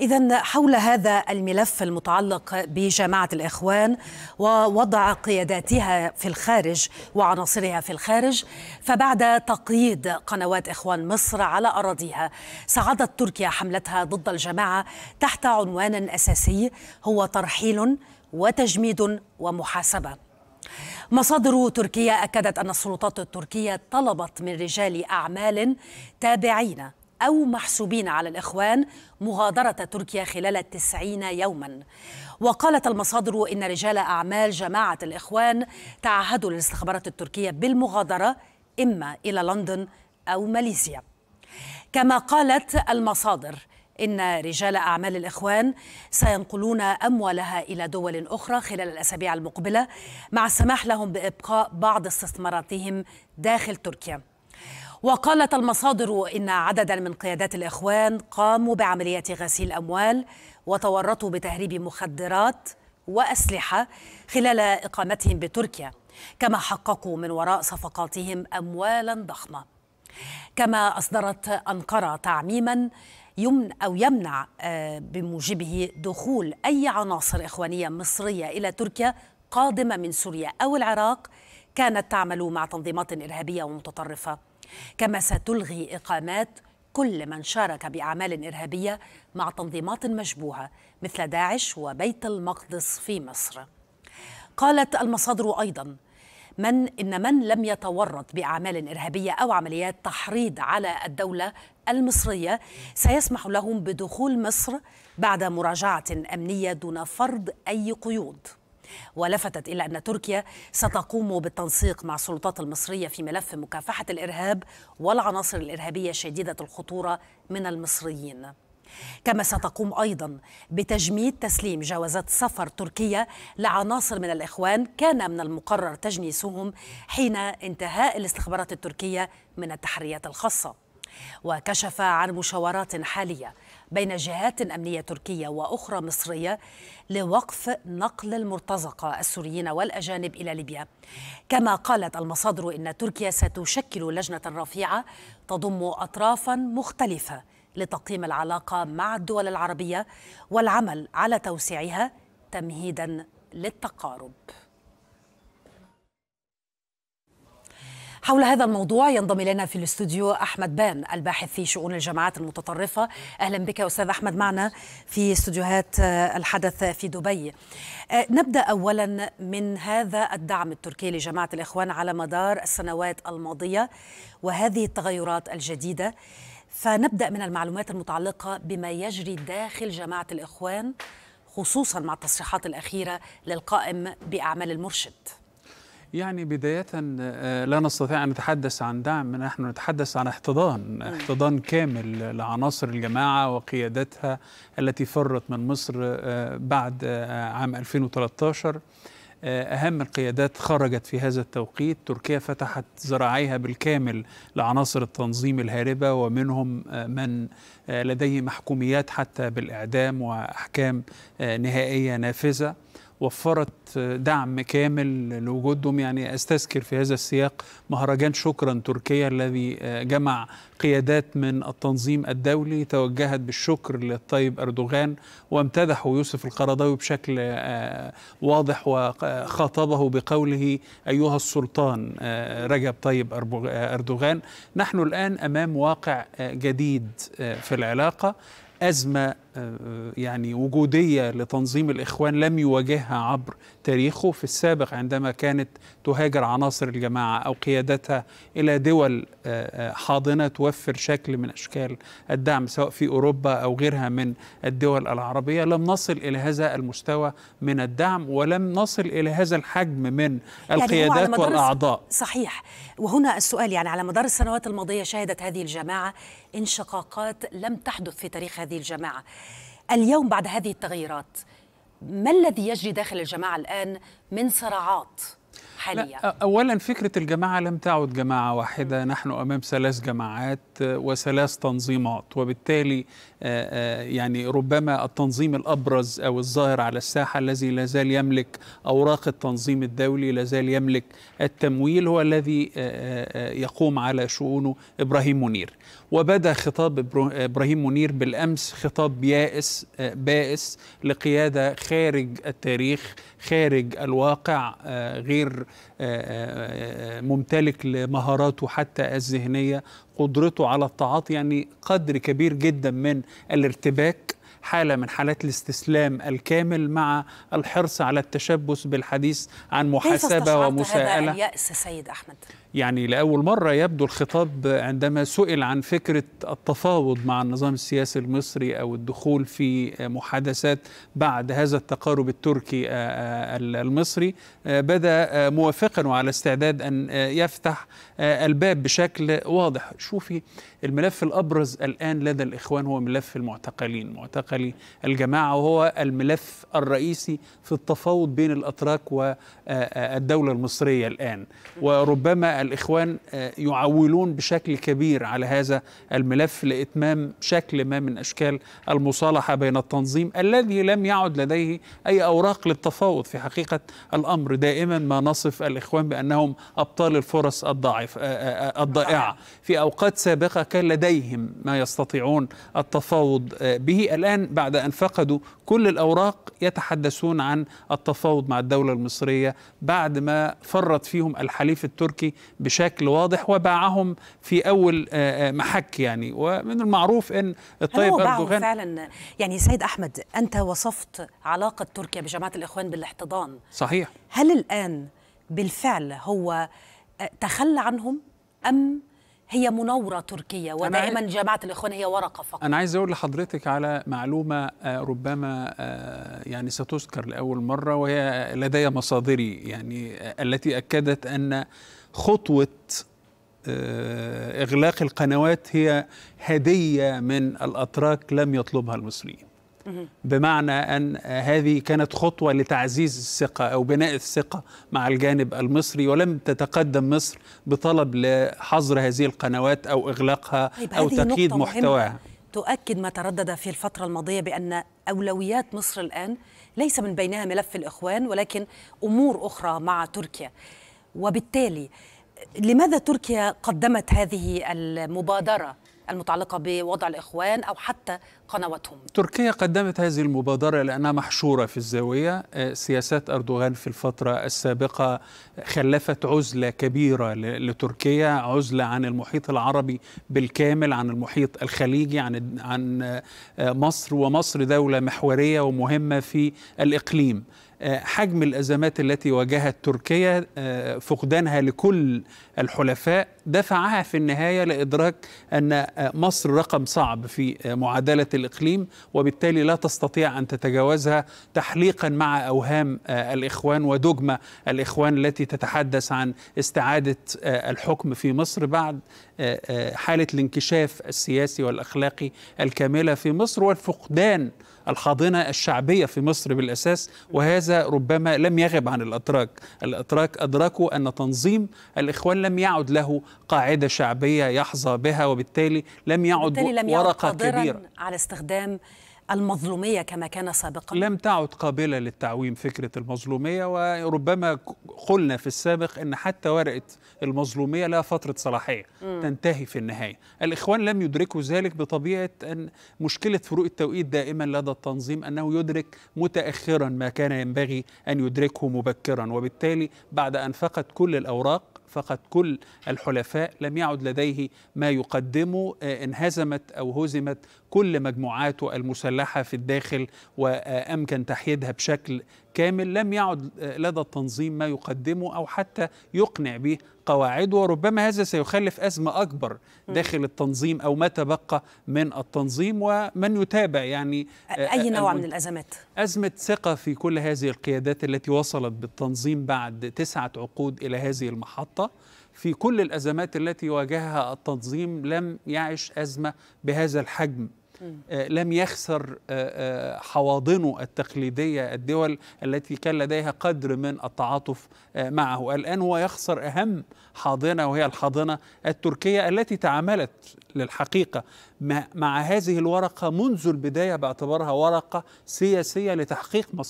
إذا حول هذا الملف المتعلق بجماعة الإخوان ووضع قياداتها في الخارج وعناصرها في الخارج فبعد تقييد قنوات إخوان مصر على أراضيها صعدت تركيا حملتها ضد الجماعة تحت عنوان أساسي هو ترحيل وتجميد ومحاسبة. مصادر تركية أكدت أن السلطات التركية طلبت من رجال أعمال تابعين أو محسوبين على الإخوان مغادرة تركيا خلال التسعين يوما. وقالت المصادر إن رجال أعمال جماعة الإخوان تعهدوا للاستخبارات التركية بالمغادرة إما إلى لندن أو ماليزيا. كما قالت المصادر إن رجال أعمال الإخوان سينقلون أموالها إلى دول أخرى خلال الأسابيع المقبلة مع السماح لهم بإبقاء بعض استثماراتهم داخل تركيا. وقالت المصادر إن عددا من قيادات الإخوان قاموا بعمليات غسيل أموال وتورطوا بتهريب مخدرات وأسلحة خلال إقامتهم بتركيا كما حققوا من وراء صفقاتهم أموالا ضخمة. كما أصدرت أنقرة تعميما يمن أو يمنع بموجبه دخول أي عناصر إخوانية مصرية إلى تركيا قادمة من سوريا أو العراق كانت تعمل مع تنظيمات إرهابية ومتطرفة كما ستلغي إقامات كل من شارك بأعمال إرهابية مع تنظيمات مشبوهة مثل داعش وبيت المقدس في مصر. قالت المصادر أيضا من إن من لم يتورط بأعمال إرهابية أو عمليات تحريض على الدولة المصرية سيسمح لهم بدخول مصر بعد مراجعة أمنية دون فرض أي قيود. ولفتت إلى أن تركيا ستقوم بالتنسيق مع السلطات المصرية في ملف مكافحة الإرهاب والعناصر الإرهابية شديدة الخطورة من المصريين. كما ستقوم أيضا بتجميد تسليم جوازات سفر تركيا لعناصر من الإخوان كان من المقرر تجنيسهم حين انتهاء الاستخبارات التركية من التحريات الخاصة. وكشف عن مشاورات حالية بين جهات أمنية تركية وأخرى مصرية لوقف نقل المرتزقة السوريين والأجانب إلى ليبيا. كما قالت المصادر إن تركيا ستشكل لجنة رفيعة تضم اطرافا مختلفة لتقييم العلاقة مع الدول العربية والعمل على توسيعها تمهيدا للتقارب. حول هذا الموضوع ينضم إلينا في الاستوديو أحمد بان الباحث في شؤون الجماعات المتطرفة. أهلا بك أستاذ أحمد معنا في استوديوهات الحدث في دبي. نبدأ اولا من هذا الدعم التركي لجماعة الإخوان على مدار السنوات الماضية وهذه التغيرات الجديدة. فنبدأ من المعلومات المتعلقة بما يجري داخل جماعة الإخوان خصوصا مع التصريحات الأخيرة للقائم بأعمال المرشد. يعني بداية لا نستطيع أن نتحدث عن دعم نحن نتحدث عن احتضان احتضان كامل لعناصر الجماعة وقيادتها التي فرت من مصر بعد عام 2013 أهم القيادات خرجت في هذا التوقيت. تركيا فتحت ذراعيها بالكامل لعناصر التنظيم الهاربة ومنهم من لديه محكوميات حتى بالإعدام وأحكام نهائية نافذة. وفرت دعم كامل لوجودهم. يعني أستذكر في هذا السياق مهرجان شكرا تركيا الذي جمع قيادات من التنظيم الدولي توجهت بالشكر للطيب أردوغان وامتدحوا يوسف القرضاوي بشكل واضح وخاطبه بقوله أيها السلطان رجب طيب أردوغان نحن الآن أمام واقع جديد في العلاقة. أزمة يعني وجودية لتنظيم الإخوان لم يواجهها عبر تاريخه. في السابق عندما كانت تهاجر عناصر الجماعة أو قيادتها إلى دول حاضنة توفر شكل من أشكال الدعم سواء في أوروبا أو غيرها من الدول العربية لم نصل إلى هذا المستوى من الدعم ولم نصل إلى هذا الحجم من القيادات يعني والأعضاء. صحيح. وهنا السؤال يعني على مدار السنوات الماضية شهدت هذه الجماعة انشقاقات لم تحدث في تاريخ هذه الجماعة. اليوم بعد هذه التغييرات ما الذي يجري داخل الجماعة الآن من صراعات حاليا لا أولا فكرة الجماعة لم تعد جماعة واحدة. نحن أمام ثلاث جماعات. وثلاث تنظيمات. وبالتالي يعني ربما التنظيم الأبرز أو الظاهر على الساحة الذي لا زال يملك أوراق التنظيم الدولي لا زال يملك التمويل هو الذي يقوم على شؤونه إبراهيم منير. وبدأ خطاب إبراهيم منير بالأمس خطاب يائس بائس لقيادة خارج التاريخ خارج الواقع غير ممتلك لمهاراته حتى الذهنية قدرته على التعاطي يعني قدر كبير جدا من الارتباك حالة من حالات الاستسلام الكامل مع الحرص على التشبث بالحديث عن محاسبة ومساءلة هذا اليأس سيد أحمد؟ يعني لأول مرة يبدو الخطاب عندما سئل عن فكرة التفاوض مع النظام السياسي المصري أو الدخول في محادثات بعد هذا التقارب التركي المصري بدأ موافقا وعلى استعداد أن يفتح الباب بشكل واضح. شوفي الملف الأبرز الآن لدى الإخوان هو ملف المعتقلين معتقلي الجماعة وهو الملف الرئيسي في التفاوض بين الأتراك والدولة المصرية الآن. وربما الإخوان يعولون بشكل كبير على هذا الملف لإتمام شكل ما من أشكال المصالحة بين التنظيم الذي لم يعد لديه أي أوراق للتفاوض. في حقيقة الأمر دائما ما نصف الإخوان بأنهم أبطال الفرص الضعيف الضائعة. في أوقات سابقة كان لديهم ما يستطيعون التفاوض به. الآن بعد أن فقدوا كل الأوراق يتحدثون عن التفاوض مع الدولة المصرية بعد ما فرط فيهم الحليف التركي بشكل واضح وباعهم في أول محك يعني. ومن المعروف أن الطيب أردوغان فعلا. يعني سيد أحمد أنت وصفت علاقة تركيا بجماعة الإخوان بالاحتضان. صحيح. هل الآن بالفعل هو تخلى عنهم أم هي مناورة تركية؟ ودائما جماعة الإخوان هي ورقة فقط. أنا عايز أقول لحضرتك على معلومة ربما يعني ستذكر لأول مرة وهي لدي مصادري يعني التي أكدت أن خطوة إغلاق القنوات هي هدية من الأتراك لم يطلبها المصريين بمعنى أن هذه كانت خطوة لتعزيز الثقة أو بناء الثقة مع الجانب المصري ولم تتقدم مصر بطلب لحظر هذه القنوات أو إغلاقها طيب أو تقييد محتواها. تؤكد ما تردد في الفترة الماضية بأن أولويات مصر الآن ليس من بينها ملف الإخوان ولكن أمور أخرى مع تركيا. وبالتالي لماذا تركيا قدمت هذه المبادرة المتعلقة بوضع الإخوان أو حتى قنواتهم؟ تركيا قدمت هذه المبادرة لأنها محشورة في الزاوية. سياسات أردوغان في الفترة السابقة خلفت عزلة كبيرة لتركيا عزلة عن المحيط العربي بالكامل عن المحيط الخليجي عن عن مصر. ومصر دولة محورية ومهمة في الإقليم. حجم الأزمات التي واجهت تركيا فقدانها لكل الحلفاء. دفعها في النهاية لإدراك أن مصر رقم صعب في معادلة الإقليم وبالتالي لا تستطيع أن تتجاوزها تحليقا مع أوهام الإخوان ودجمه الإخوان التي تتحدث عن استعادة الحكم في مصر بعد حالة الانكشاف السياسي والأخلاقي الكاملة في مصر والفقدان الحاضنه الشعبية في مصر بالأساس. وهذا ربما لم يغب عن الاتراك، الاتراك أدركوا أن تنظيم الإخوان لم يعد له قاعدة شعبية يحظى بها وبالتالي لم يعد بالتالي لم يعد قادراً كبيرة. على استخدام المظلومية كما كان سابقا. لم تعد قابلة للتعويم فكرة المظلومية وربما قلنا في السابق أن حتى ورقة المظلومية لها فترة صلاحية م. تنتهي في النهاية. الإخوان لم يدركوا ذلك بطبيعة أن مشكلة فروق التوقيت دائما لدى التنظيم أنه يدرك متأخرا ما كان ينبغي أن يدركه مبكرا وبالتالي بعد أن فقد كل الأوراق فقد كل الحلفاء لم يعد لديه ما يقدمه انهزمت أو هزمت كل مجموعاته المسلحة في الداخل وأمكن تحييدها بشكل كامل لم يعد لدى التنظيم ما يقدمه أو حتى يقنع به قواعده وربما هذا سيخلف أزمة أكبر داخل التنظيم أو ما تبقى من التنظيم ومن يتابع يعني أي نوع من الأزمات؟ أزمة ثقة في كل هذه القيادات التي وصلت بالتنظيم بعد تسعة عقود إلى هذه المحطة. في كل الأزمات التي واجهها التنظيم لم يعش أزمة بهذا الحجم. لم يخسر حواضنه التقليدية الدول التي كان لديها قدر من التعاطف معه. الآن هو يخسر أهم حاضنة وهي الحاضنة التركية التي تعاملت للحقيقة مع هذه الورقة منذ البداية باعتبارها ورقة سياسية لتحقيق مصالح